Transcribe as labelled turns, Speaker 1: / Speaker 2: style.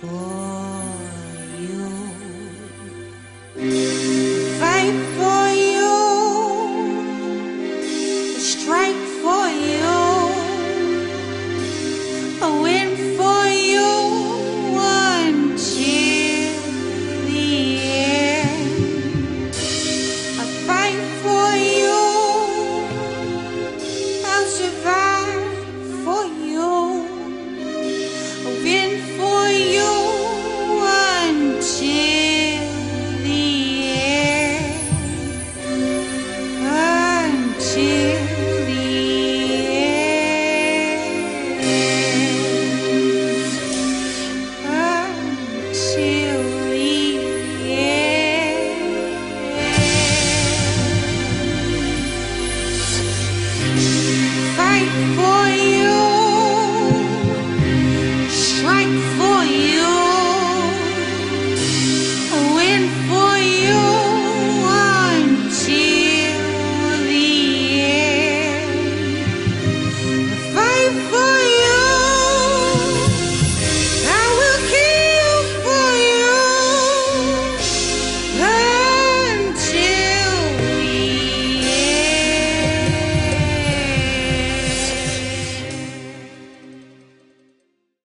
Speaker 1: for